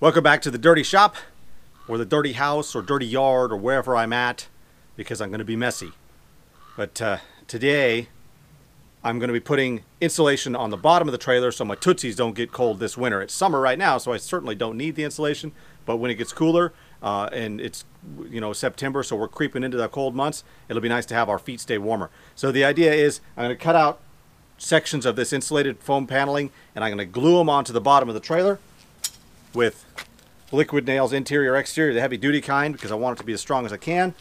Welcome back to the dirty shop, or the dirty house, or dirty yard, or wherever I'm at, because I'm going to be messy. But uh, today, I'm going to be putting insulation on the bottom of the trailer so my tootsies don't get cold this winter. It's summer right now, so I certainly don't need the insulation. But when it gets cooler, uh, and it's you know September, so we're creeping into the cold months, it'll be nice to have our feet stay warmer. So the idea is I'm going to cut out sections of this insulated foam paneling, and I'm going to glue them onto the bottom of the trailer with liquid nails, interior, exterior, the heavy duty kind, because I want it to be as strong as I can.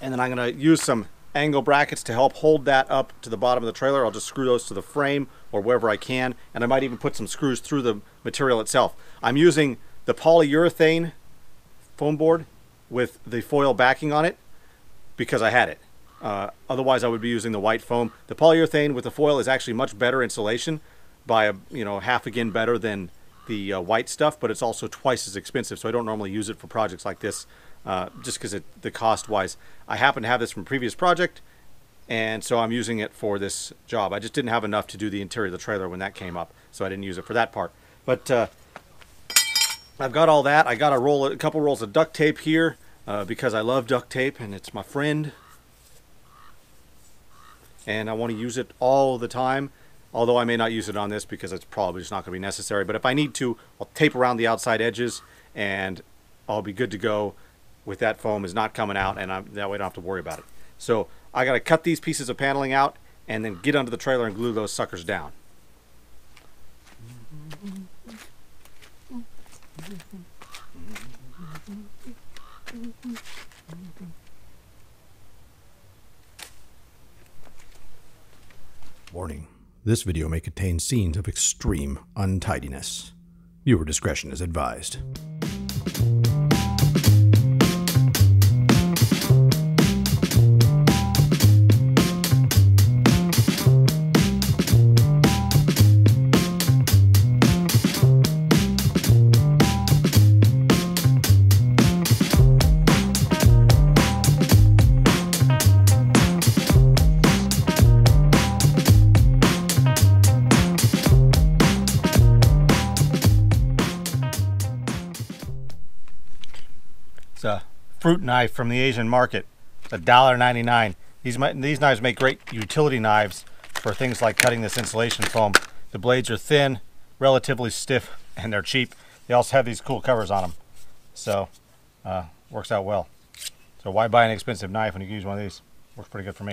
And then I'm going to use some angle brackets to help hold that up to the bottom of the trailer. I'll just screw those to the frame or wherever I can. And I might even put some screws through the material itself. I'm using the polyurethane foam board with the foil backing on it because I had it. Uh, otherwise, I would be using the white foam. The polyurethane with the foil is actually much better insulation by a you know half again better than the uh, white stuff, but it's also twice as expensive. So I don't normally use it for projects like this, uh, just because it the cost wise. I happen to have this from previous project, and so I'm using it for this job. I just didn't have enough to do the interior of the trailer when that came up, so I didn't use it for that part. But uh, I've got all that. I got a roll, a couple rolls of duct tape here uh, because I love duct tape and it's my friend, and I want to use it all the time although I may not use it on this because it's probably just not going to be necessary. But if I need to, I'll tape around the outside edges and I'll be good to go with that foam is not coming out and I'm, that way I don't have to worry about it. So I got to cut these pieces of paneling out and then get under the trailer and glue those suckers down. Warning. This video may contain scenes of extreme untidiness. Viewer discretion is advised. Fruit knife from the Asian market. It's $1.99. These, these knives make great utility knives for things like cutting this insulation foam. The blades are thin, relatively stiff, and they're cheap. They also have these cool covers on them. So, uh, works out well. So why buy an expensive knife when you can use one of these? Works pretty good for me.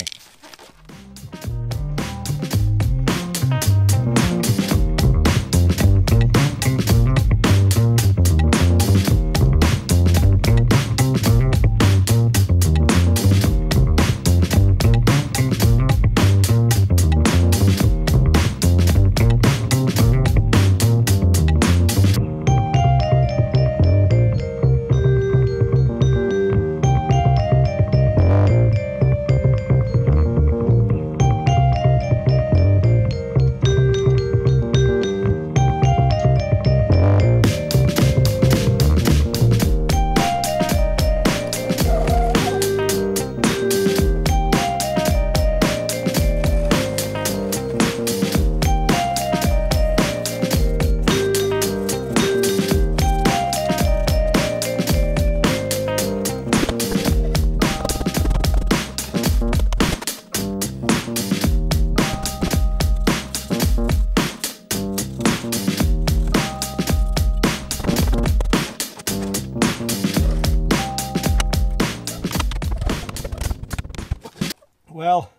Well,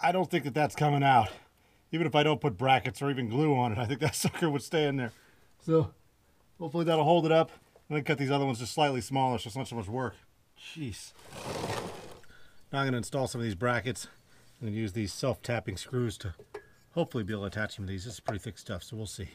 I don't think that that's coming out. Even if I don't put brackets or even glue on it, I think that sucker would stay in there. So hopefully that'll hold it up. I'm gonna cut these other ones just slightly smaller so it's not so much work. Jeez. Now I'm gonna install some of these brackets. Gonna use these self-tapping screws to hopefully be able to attach them to these. This is pretty thick stuff, so we'll see.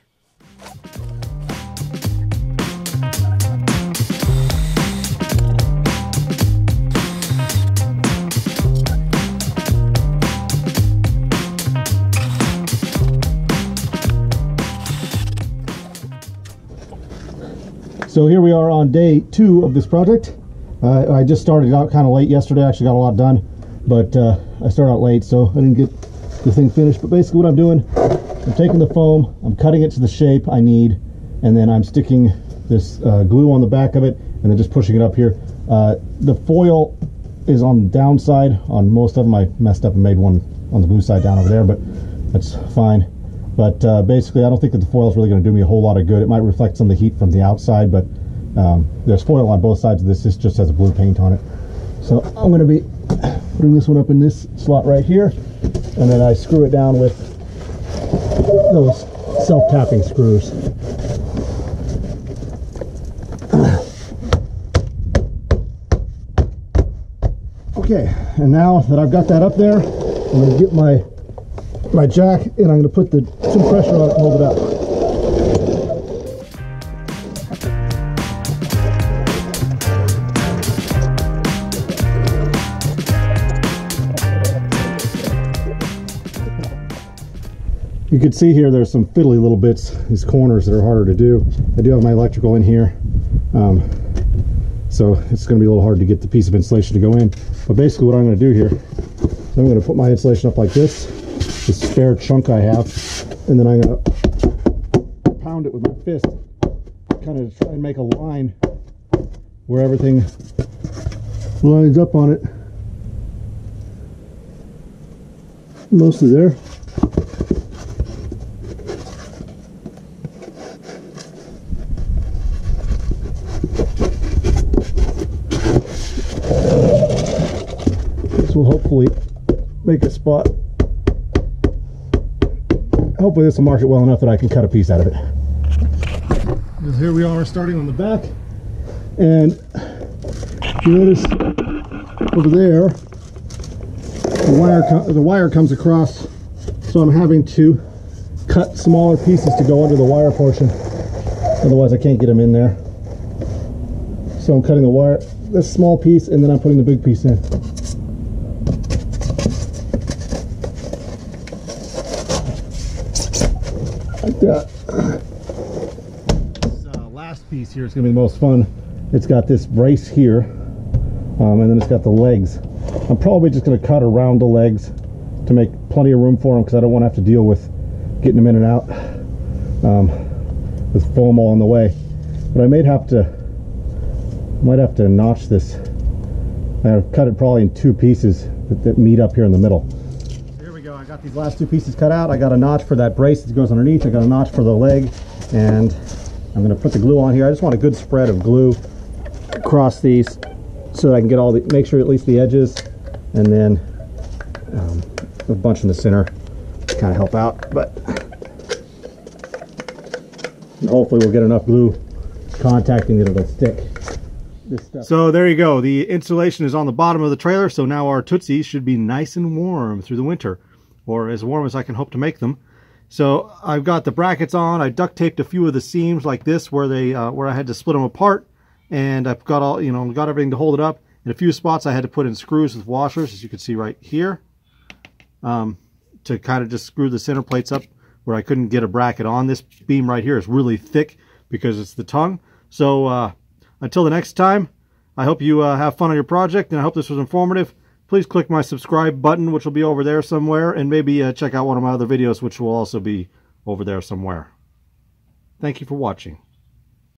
So here we are on day two of this project. Uh, I just started out kind of late yesterday. I actually got a lot done, but uh, I started out late, so I didn't get the thing finished. But basically what I'm doing, I'm taking the foam, I'm cutting it to the shape I need, and then I'm sticking this uh, glue on the back of it and then just pushing it up here. Uh, the foil is on the downside on most of them. I messed up and made one on the blue side down over there, but that's fine. But uh, basically, I don't think that the foil is really going to do me a whole lot of good. It might reflect some of the heat from the outside, but um, there's foil on both sides of this. This just has a blue paint on it. So I'm going to be putting this one up in this slot right here, and then I screw it down with those self-tapping screws. Okay, and now that I've got that up there, I'm going to get my my jack and I'm going to put the some pressure on it and hold it up. You can see here there's some fiddly little bits, these corners that are harder to do. I do have my electrical in here. Um, so it's going to be a little hard to get the piece of insulation to go in. But basically what I'm going to do here, I'm going to put my insulation up like this, this spare chunk I have, and then I'm going to pound it with my fist, kind of try and make a line where everything lines up on it. Mostly there. This will hopefully make a spot. Hopefully this will mark it well enough that I can cut a piece out of it. Because here we are starting on the back. And you notice over there, the wire, the wire comes across. So I'm having to cut smaller pieces to go under the wire portion. Otherwise I can't get them in there. So I'm cutting the wire, this small piece, and then I'm putting the big piece in. That. This uh, last piece here is going to be the most fun. It's got this brace here, um, and then it's got the legs. I'm probably just going to cut around the legs to make plenty of room for them because I don't want to have to deal with getting them in and out um, with foam all in the way. But I might have to, might have to notch this. I've cut it probably in two pieces that, that meet up here in the middle. Here we go. I got these last two pieces cut out. I got a notch for that brace that goes underneath. I got a notch for the leg, and I'm going to put the glue on here. I just want a good spread of glue across these so that I can get all the make sure at least the edges, and then um, a bunch in the center to kind of help out. But hopefully we'll get enough glue contacting that it'll stick. So there you go. The insulation is on the bottom of the trailer, so now our Tootsies should be nice and warm through the winter, or as warm as I can hope to make them. So I've got the brackets on. I duct taped a few of the seams like this where they uh, where I had to split them apart, and I've got all you know got everything to hold it up. In a few spots I had to put in screws with washers, as you can see right here, um, to kind of just screw the center plates up where I couldn't get a bracket on. This beam right here is really thick because it's the tongue. So uh, until the next time, I hope you uh, have fun on your project, and I hope this was informative. Please click my subscribe button, which will be over there somewhere, and maybe uh, check out one of my other videos, which will also be over there somewhere. Thank you for watching.